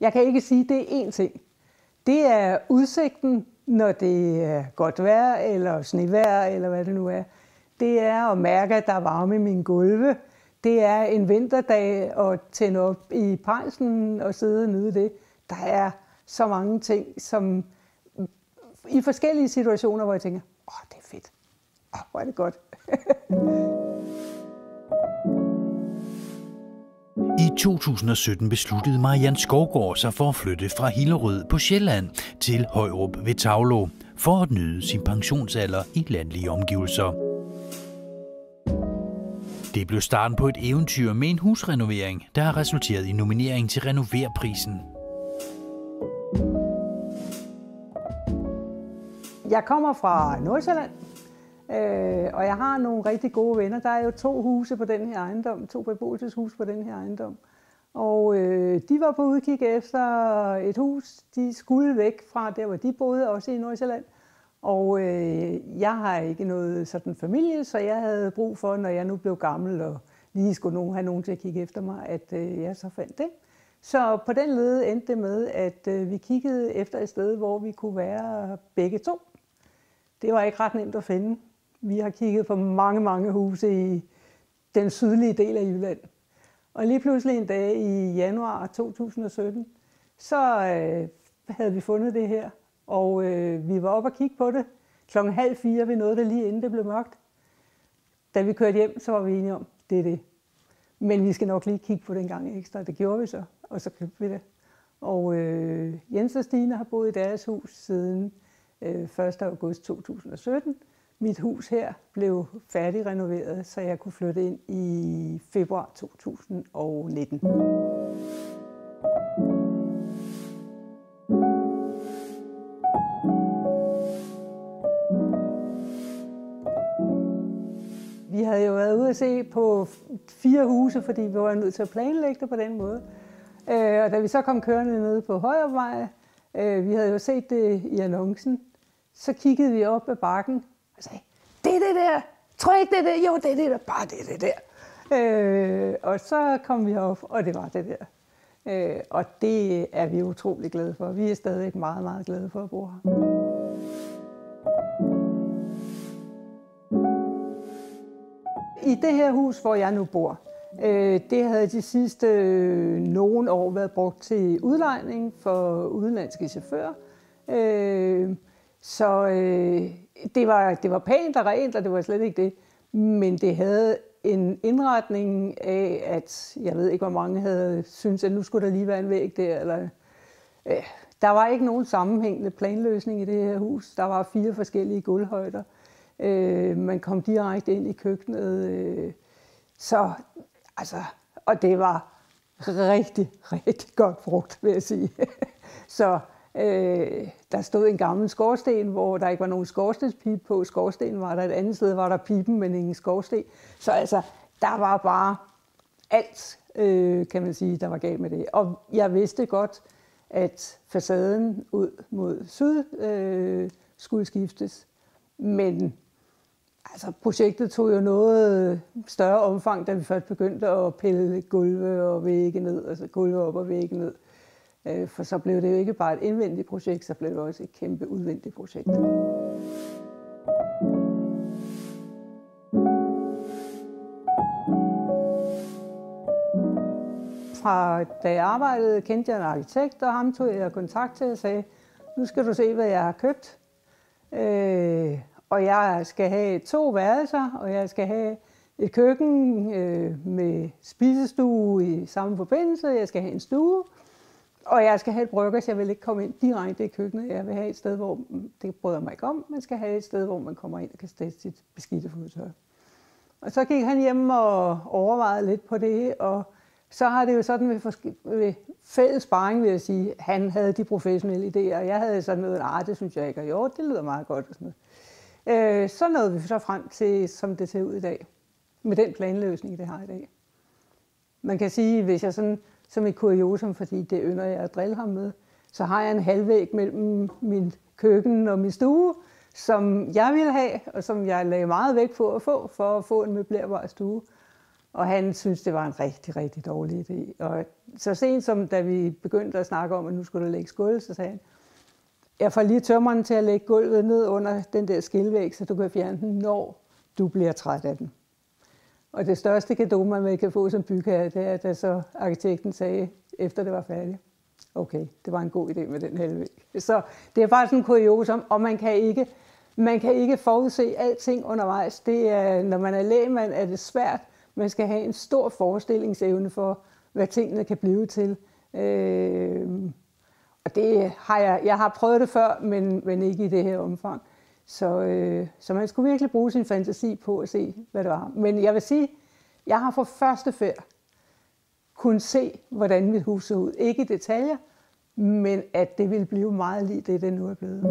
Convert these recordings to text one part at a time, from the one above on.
jeg kan ikke sige, at det er én ting. Det er udsigten, når det er godt vejr, eller snevejr, eller hvad det nu er. Det er at mærke, at der er varme i min gulve. Det er en vinterdag at tænde op i pejsen og sidde og nyde det. Der er så mange ting, som i forskellige situationer, hvor jeg tænker, åh, oh, det er fedt. Åh, oh, hvor er det godt. I 2017 besluttede Marianne Skovgaard sig for at flytte fra Hillerød på Sjælland til Højrup ved Tavlo for at nyde sin pensionsalder i landlige omgivelser. Det blev starten på et eventyr med en husrenovering, der har resulteret i nominering til Renoverprisen. Jeg kommer fra Nordsjælland, øh, og jeg har nogle rigtig gode venner. Der er jo to huse på den her ejendom, to beboelseshus på den her ejendom. Og øh, de var på udkig efter et hus. De skulle væk fra der, hvor de boede, også i Nordsjælland. Og øh, jeg har ikke noget sådan familie, så jeg havde brug for, når jeg nu blev gammel og lige skulle nogen, have nogen til at kigge efter mig, at øh, jeg så fandt det. Så på den led endte det med, at øh, vi kiggede efter et sted, hvor vi kunne være begge to. Det var ikke ret nemt at finde. Vi har kigget på mange, mange huse i den sydlige del af Jylland. Og lige pludselig en dag i januar 2017, så øh, havde vi fundet det her. Og øh, vi var oppe og kigge på det. Klokken halv fire, vi nåede det lige inden det blev mørkt. Da vi kørte hjem, så var vi enige om, det er det. Men vi skal nok lige kigge på den gang ekstra. Det gjorde vi så, og så købte vi det. Og øh, Jens og Stine har boet i deres hus siden øh, 1. august 2017. Mit hus her blev færdigrenoveret, så jeg kunne flytte ind i februar 2019. Vi havde jo været ude at se på fire huse, fordi vi var nødt til at planlægge det på den måde. Øh, og da vi så kom kørende ned på Højervej, øh, vi havde jo set det i annoncen, så kiggede vi op ad bakken jeg sagde, det er det der, tror jeg ikke det er det? Jo, det er det der, bare det er det der. Øh, og så kom vi op, og det var det der. Øh, og det er vi utrolig glade for. Vi er stadig meget, meget glade for at bo her. I det her hus, hvor jeg nu bor, øh, det havde de sidste øh, nogle år været brugt til udlejning for udenlandske chauffører. Øh, så øh, det, var, det var pænt og rent, og det var slet ikke det. Men det havde en indretning af, at jeg ved ikke, hvor mange havde syntes, at nu skulle der lige være en væg der. Eller, øh, der var ikke nogen sammenhængende planløsning i det her hus. Der var fire forskellige gulvhøjder. Øh, man kom direkte ind i køkkenet. Øh, så, altså, og det var rigtig, rigtig godt brugt, vil jeg sige. så Øh, der stod en gammel skorsten, hvor der ikke var nogen skorstenspip på. Skorstenen var der et andet sted, var der pipen, men ingen skorsten. Så altså, der var bare alt, øh, kan man sige, der var galt med det. Og jeg vidste godt, at facaden ud mod syd øh, skulle skiftes. Men altså, projektet tog jo noget større omfang, da vi først begyndte at pille gulve og vægge ned, altså gulve op og vægge ned. Øh, for så blev det jo ikke bare et indvendigt projekt, så blev det også et kæmpe udvendigt projekt. Fra da jeg arbejdede, kendte jeg en arkitekt, og ham tog jeg kontakt til og sagde, nu skal du se, hvad jeg har købt. Øh, og jeg skal have to værelser, og jeg skal have et køkken øh, med spisestue i samme forbindelse. Jeg skal have en stue, og jeg skal have et bryggers, jeg vil ikke komme ind direkte i køkkenet. Jeg vil have et sted, hvor, mm, det bryder mig ikke om, man skal have et sted, hvor man kommer ind og kan stætte sit beskidte fodtøj. Og så gik han hjem og overvejede lidt på det, og så har det jo sådan ved, ved fælles sparring, vil jeg sige, han havde de professionelle idéer, og jeg havde sådan noget, nej, det synes jeg ikke, og jo, det lyder meget godt og sådan noget. Øh, så nåede vi så frem til, som det ser ud i dag, med den planløsning, det har i dag. Man kan sige, hvis jeg sådan som et kuriosum, fordi det ynder jeg at drille ham med. Så har jeg en halvvæg mellem min køkken og min stue, som jeg ville have, og som jeg lagde meget vægt på at få, for at få en møblerbar stue. Og han synes, det var en rigtig, rigtig dårlig idé. Og så sent som da vi begyndte at snakke om, at nu skulle der lægge gulv, så sagde han, jeg får lige tømmeren til at lægge gulvet ned under den der skilvæg, så du kan fjerne den, når du bliver træt af den. Og det største gave, man kan få som bygherre, det er, da så arkitekten sagde, efter det var færdigt, okay, det var en god idé med den halvvæg. Så det er bare sådan en kuriosum, og man kan ikke, man kan ikke forudse alting undervejs. Det er, når man er lægmand, er det svært. Man skal have en stor forestillingsevne for, hvad tingene kan blive til. Øh, og det har jeg, jeg har prøvet det før, men, men ikke i det her omfang. Så, øh, så man skulle virkelig bruge sin fantasi på at se, hvad det var. Men jeg vil sige, jeg har for første færd kunne se, hvordan mit hus så ud. Ikke i detaljer, men at det ville blive meget lige det, det nu er blevet.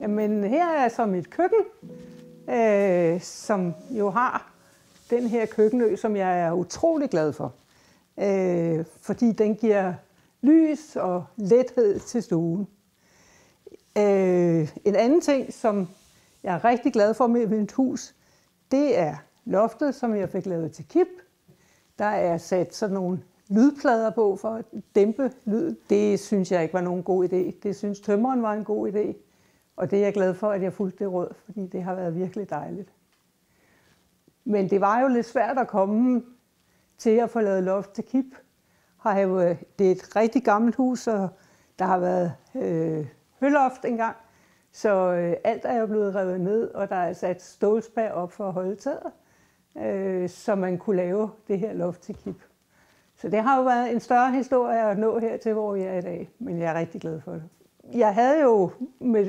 Jamen, her er så mit køkken, øh, som jo har den her køkkenø, som jeg er utrolig glad for. Øh, fordi den giver lys og lethed til stuen. Øh, en anden ting, som jeg er rigtig glad for med mit hus, det er loftet, som jeg fik lavet til kip. Der er sat sådan nogle lydplader på for at dæmpe lyd. Det synes jeg ikke var nogen god idé. Det synes tømmeren var en god idé. Og det er jeg glad for, at jeg fulgte det råd, fordi det har været virkelig dejligt. Men det var jo lidt svært at komme til at få lavet loft til kip. Øh, det er et rigtig gammelt hus, og der har været øh, høloft engang. Så øh, alt er jo blevet revet ned, og der er sat stålspær op for at holde taget, øh, så man kunne lave det her loft til kip. Så det har jo været en større historie at nå her til, hvor jeg er i dag, men jeg er rigtig glad for det. Jeg havde jo med,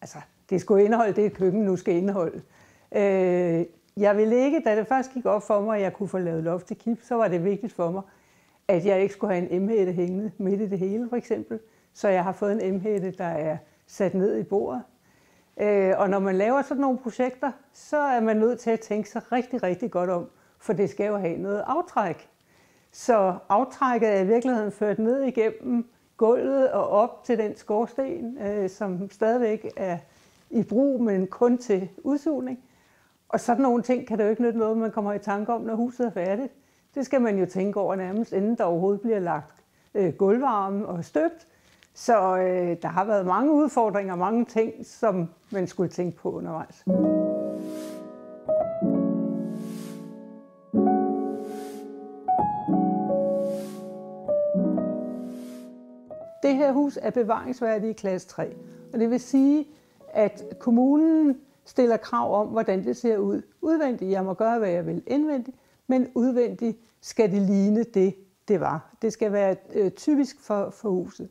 altså det skulle indeholde det, køkken nu skal indeholde. Øh, jeg ville ikke, da det først gik op for mig, at jeg kunne få lavet loft til kip, så var det vigtigt for mig, at jeg ikke skulle have en emhætte hængende midt i det hele, for eksempel. Så jeg har fået en emhætte, der er sat ned i bordet. Øh, og når man laver sådan nogle projekter, så er man nødt til at tænke sig rigtig, rigtig godt om, for det skal jo have noget aftræk. Så aftrækket er i virkeligheden ført ned igennem gulvet og op til den skorsten, øh, som stadigvæk er i brug, men kun til udsugning. Og sådan nogle ting kan det jo ikke nytte noget, man kommer i tanke om, når huset er færdigt. Det skal man jo tænke over nærmest, inden der overhovedet bliver lagt øh, gulvvarme og støbt. Så øh, der har været mange udfordringer, mange ting, som man skulle tænke på undervejs. Det her hus er bevaringsværdigt i klasse 3, og det vil sige, at kommunen stiller krav om, hvordan det ser ud udvendigt. Jeg må gøre, hvad jeg vil indvendigt, men udvendigt skal det ligne det, det var. Det skal være øh, typisk for, for huset.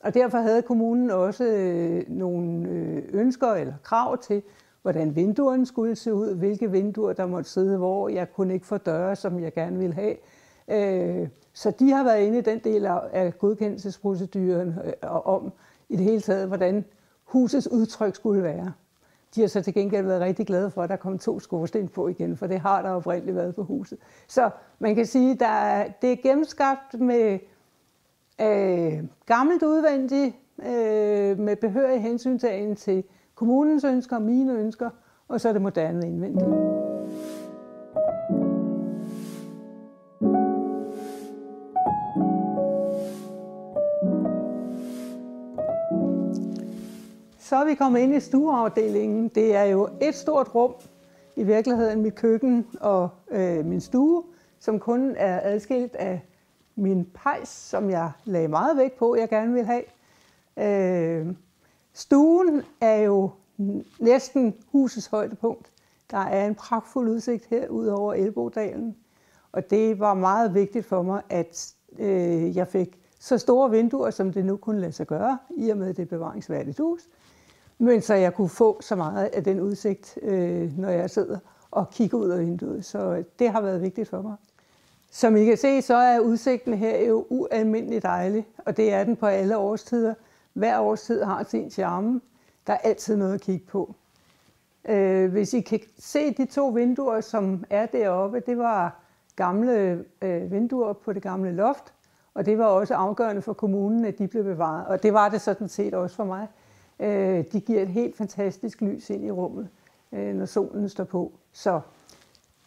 Og derfor havde kommunen også øh, nogle øh, ønsker eller krav til, hvordan vinduerne skulle se ud, hvilke vinduer der måtte sidde hvor. Jeg kunne ikke få døre, som jeg gerne ville have. Øh, så de har været inde i den del af godkendelsesproceduren øh, og om i det hele taget, hvordan husets udtryk skulle være. De har så til gengæld været rigtig glade for, at der kom to skorsten på igen, for det har der oprindeligt været på huset. Så man kan sige, at det er gennemskabt med øh, gammelt udvendigt, øh, med behørig hensyntagen til kommunens ønsker mine ønsker, og så er det moderne indvendigt. Så er vi kommet ind i stueafdelingen. Det er jo et stort rum, i virkeligheden mit køkken og øh, min stue, som kun er adskilt af min pejs, som jeg lagde meget vægt på, jeg gerne vil have. Øh, stuen er jo næsten husets højdepunkt. Der er en pragtfuld udsigt her ud over Elbodalen. Og det var meget vigtigt for mig, at øh, jeg fik så store vinduer, som det nu kunne lade sig gøre, i og med det bevaringsværdigt hus. Men så jeg kunne få så meget af den udsigt, øh, når jeg sidder og kigger ud af vinduet. Så øh, det har været vigtigt for mig. Som I kan se, så er udsigten her jo ualmindelig dejlig, og det er den på alle årstider. Hver årstid har sin charme. Der er altid noget at kigge på. Øh, hvis I kan se de to vinduer, som er deroppe, det var gamle øh, vinduer på det gamle loft, og det var også afgørende for kommunen, at de blev bevaret. Og det var det sådan set også for mig. Øh, de giver et helt fantastisk lys ind i rummet, øh, når solen står på. Så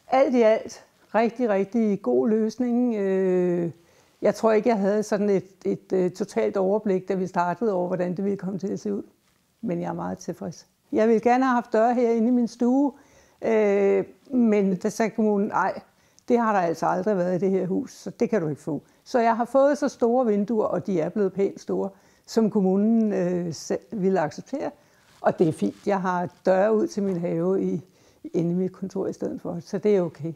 alt i alt, rigtig, rigtig god løsning. Øh, jeg tror ikke, jeg havde sådan et, et, et totalt overblik, da vi startede over, hvordan det ville komme til at se ud. Men jeg er meget tilfreds. Jeg ville gerne have haft døre herinde i min stue, øh, men der sagde kommunen, nej, det har der altså aldrig været i det her hus, så det kan du ikke få. Så jeg har fået så store vinduer, og de er blevet pænt store, som kommunen øh, ville acceptere. Og det er fint. Jeg har døre ud til min have i, inde i mit kontor i stedet for, så det er okay.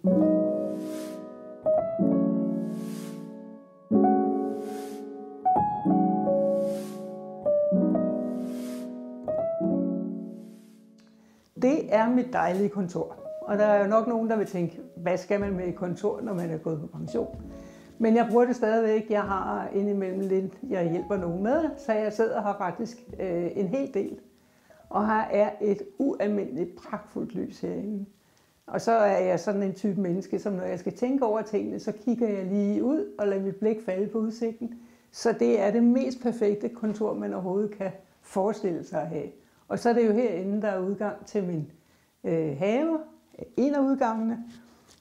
Det er mit dejlige kontor. Og der er jo nok nogen, der vil tænke, hvad skal man med et kontor, når man er gået på pension? Men jeg bruger det stadigvæk. Jeg har indimellem lidt, jeg hjælper nogen med, så jeg sidder her faktisk øh, en hel del. Og her er et ualmindeligt pragtfuldt lys herinde. Og så er jeg sådan en type menneske, som når jeg skal tænke over tingene, så kigger jeg lige ud og lader mit blik falde på udsigten. Så det er det mest perfekte kontor, man overhovedet kan forestille sig at have. Og så er det jo herinde, der er udgang til min øh, have, en af udgangene.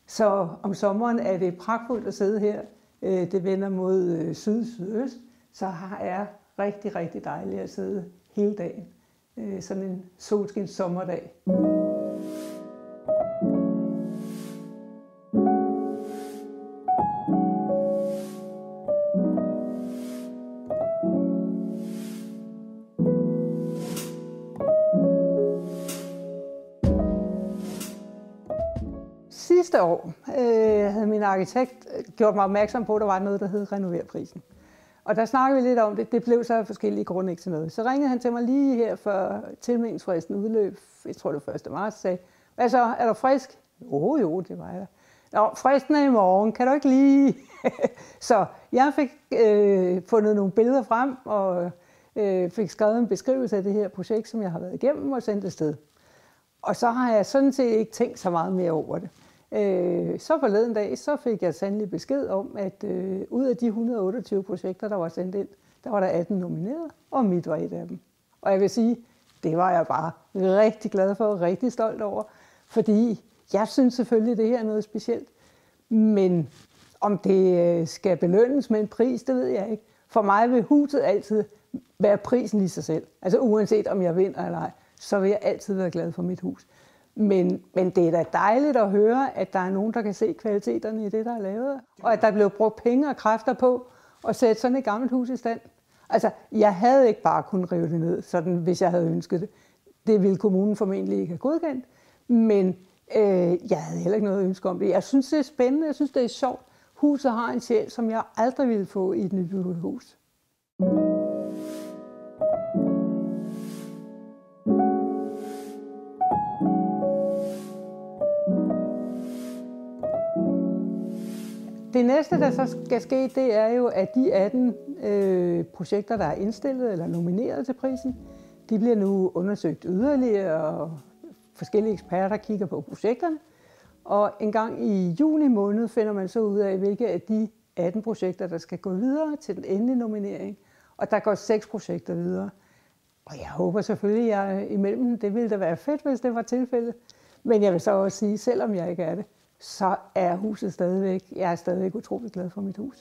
Så om sommeren er det pragtfuldt at sidde her. Øh, det vender mod øh, syd-sydøst, så har er rigtig, rigtig dejligt at sidde hele dagen. Øh, sådan en solskins sommerdag. Sidste år øh, havde min arkitekt øh, gjort mig opmærksom på, at der var noget, der hed renoverprisen. Og der snakkede vi lidt om det. Det blev så af forskellige grunde ikke til noget. Så ringede han til mig lige her for tilmeldingsfristen udløb, jeg tror det var 1. marts, sagde, hvad så, er du frisk? Jo, jo, det var jeg. Nå, fristen er i morgen, kan du ikke lige... så jeg fik øh, fundet nogle billeder frem, og øh, fik skrevet en beskrivelse af det her projekt, som jeg har været igennem og sendt afsted. Og så har jeg sådan set ikke tænkt så meget mere over det. Øh, så forleden dag, så fik jeg sandelig besked om, at øh, ud af de 128 projekter, der var sendt ind, der var der 18 nomineret, og mit var et af dem. Og jeg vil sige, det var jeg bare rigtig glad for og rigtig stolt over, fordi jeg synes selvfølgelig, det her er noget specielt. Men om det øh, skal belønnes med en pris, det ved jeg ikke. For mig vil huset altid være prisen i sig selv. Altså uanset om jeg vinder eller ej, så vil jeg altid være glad for mit hus. Men, men det er da dejligt at høre, at der er nogen, der kan se kvaliteterne i det, der er lavet. Og at der blev brugt penge og kræfter på at sætte sådan et gammelt hus i stand. Altså, jeg havde ikke bare kunnet rive det ned, sådan, hvis jeg havde ønsket det. Det ville kommunen formentlig ikke have godkendt. Men øh, jeg havde heller ikke noget ønske om det. Jeg synes, det er spændende. Jeg synes, det er sjovt. Huset har en sjæl, som jeg aldrig ville få i et nybygget hus. Det næste, der så skal ske, det er jo, at de 18 øh, projekter, der er indstillet eller nomineret til prisen, de bliver nu undersøgt yderligere, og forskellige eksperter kigger på projekterne. Og en gang i juni måned finder man så ud af, hvilke af de 18 projekter, der skal gå videre til den endelige nominering. Og der går seks projekter videre. Og jeg håber selvfølgelig, at jeg er imellem. Det ville da være fedt, hvis det var tilfældet. Men jeg vil så også sige, selvom jeg ikke er det, så er huset stadigvæk, jeg er stadigvæk utrolig glad for mit hus.